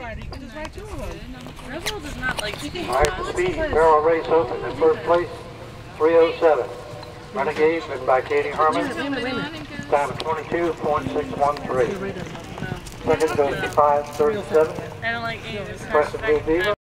Friday, you can just ride two of them. Rebel does not like speed. All right, the speed barrel race open in first place, 307. Renegade, written by Katie Harmon, time of 22.613. Second goes to 537, I don't like any of this. Blue Beaver.